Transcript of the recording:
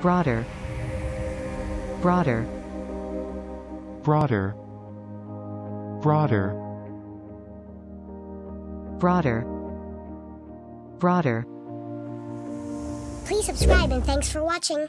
broader broader broader broader broader broader Please subscribe and thanks for watching.